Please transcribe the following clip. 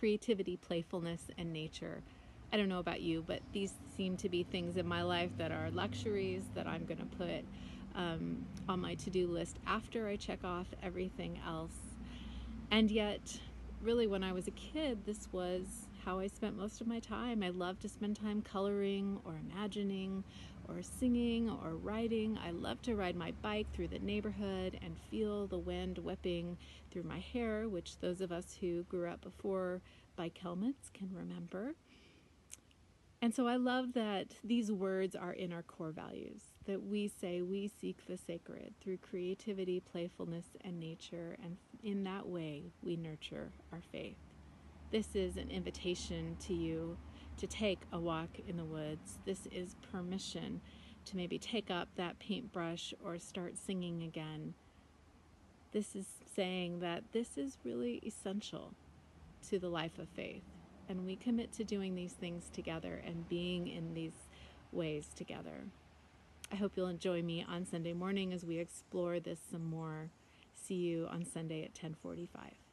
creativity, playfulness, and nature. I don't know about you, but these seem to be things in my life that are luxuries that I'm going to put um, on my to do list after I check off everything else. And yet, really, when I was a kid, this was how I spent most of my time. I love to spend time coloring or imagining or singing or riding. I love to ride my bike through the neighborhood and feel the wind whipping through my hair, which those of us who grew up before bike helmets can remember. And so I love that these words are in our core values, that we say we seek the sacred through creativity, playfulness, and nature, and in that way we nurture our faith. This is an invitation to you to take a walk in the woods. This is permission to maybe take up that paintbrush or start singing again. This is saying that this is really essential to the life of faith and we commit to doing these things together and being in these ways together. I hope you'll enjoy me on Sunday morning as we explore this some more. See you on Sunday at 1045.